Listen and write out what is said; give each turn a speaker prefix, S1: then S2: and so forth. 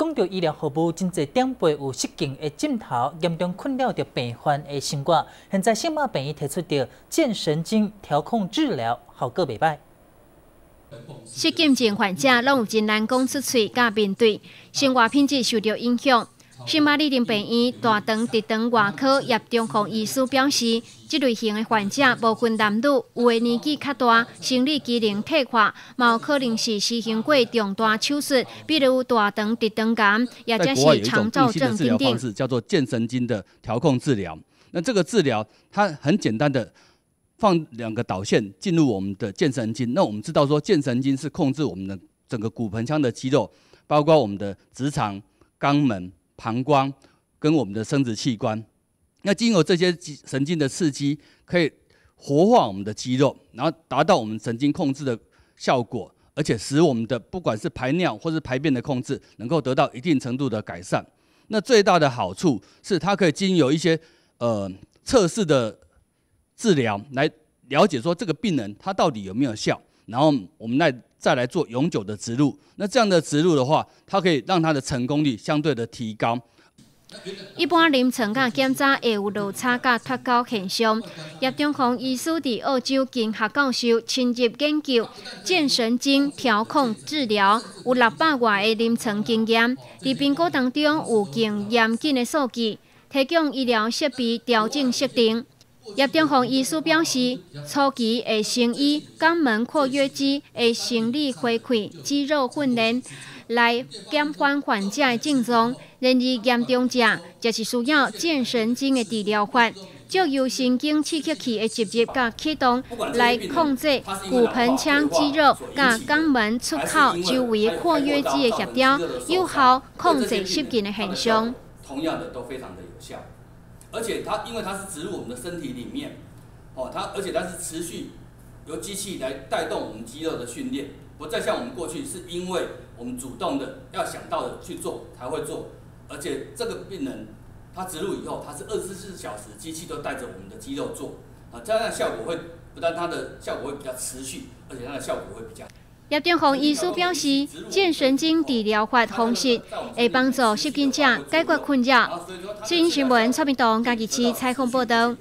S1: 讲到医疗服务，真侪长辈有失禁的镜头，严重困扰着病患的生活。现在新马病院提出着健神经调控治疗，效果袂歹。
S2: 失禁症患者拢有真难讲出嘴，甲面对生活品质受到影响。新马立林病院大肠直肠外科叶中红医师表示，这类型的患者无分男女，有的年纪较大，生理机能退化，有可能是实行过重大手术，比如大肠直肠癌，也者是肠燥症等等。
S3: 方式叫做健神经的调控治疗。那这个治疗它很简单的，放两个导线进入我们的健神经。那我们知道说，健神经是控制我们的整个骨盆腔的肌肉，包括我们的直肠、肛门。膀胱跟我们的生殖器官，那经由这些神经的刺激，可以活化我们的肌肉，然后达到我们神经控制的效果，而且使我们的不管是排尿或是排便的控制，能够得到一定程度的改善。那最大的好处是，它可以经由一些呃测试的治疗来了解说这个病人他到底有没有效，然后我们再。再来做永久的植入，那这样的植入的话，它可以让它的成功率相对的提高。
S2: 一般临床甲检查会有落差甲脱钩现象。叶中宏医师伫澳洲经学教授深入研究健神经调控治疗，有六百外的临床经验，伫评估当中有更严谨的数据，提供医疗设备调整设定。叶中红医师表示，初期会先以肛门括约肌的生理回馈肌肉训练来减缓患者的症状，然而严重者则是需要健神经的治疗法，借由神经刺激器的直接甲启动来控制骨盆腔肌肉甲肛门出口周围括约肌的协调，有效控制失禁的现象。
S3: 同样的，都非常的有效。而且它因为它是植入我们的身体里面，哦，它而且它是持续由机器来带动我们肌肉的训练，不再像我们过去是因为我们主动的要想到的去做才会做，而且这个病人他植入以后，他是二十四小时机器都带着我们的肌肉做，啊，这样的效果会不但它的效果会比较持续，而且它的效果会比较。
S2: 叶中红医师表示，健神经治疗法方式会帮助失禁者解决困扰。新闻蔡明东家己去采访报道。